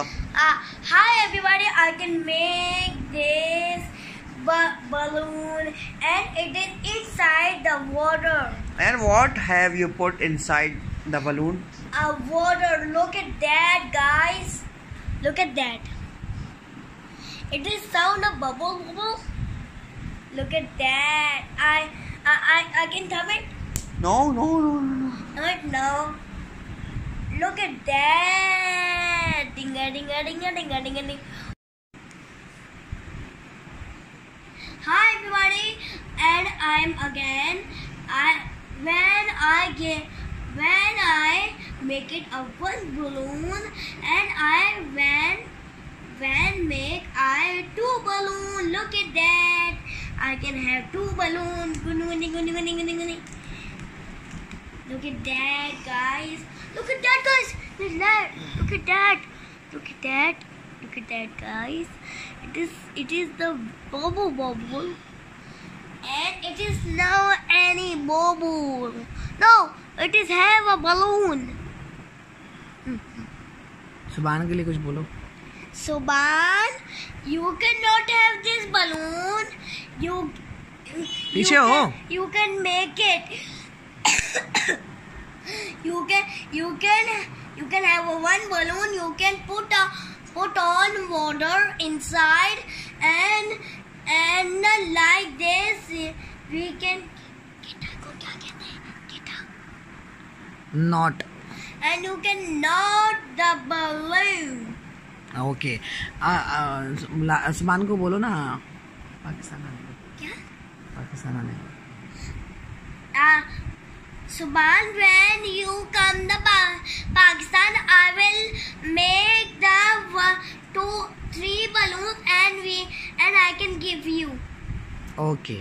Uh, hi everybody, I can make this ba- balloon and it is inside the water. And what have you put inside the balloon? A uh, water. Look at that, guys. Look at that. It is sound of bubble bubble. Look at that. I I I, I can thumb it. No no no no no. No now. Look at that. Dinga dinga dinga dinga dinga ding. Hi everybody, and I'm again. I when I get when I make it a one balloon, and I when when make I two balloon. Look at that. I can have two balloon. Look at that, guys. Look at that, guys. There's that. Look at that Look at that. Look at that, guys. It is it is the bubble bubble. And it is now any bubble. No, it is have a balloon. Subhan के लिए कुछ बोलो Suban, you cannot have this balloon. You you पीछे can, हो। You can make it. you can you can you can have a one balloon. You can put a put on water inside and and like this we can हैं knot and you can knot the balloon. Okay Subhan को बोलो ना पाकिस्तान आने क्या? पाकिस्तान आने। Uh, Subhan, when you come to and I can give you. Okay